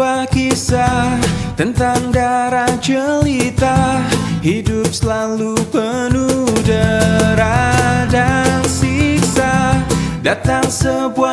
Sebuah kisah tentang darah jelita. Hidup selalu penuh derah dan siksa. Datang sebuah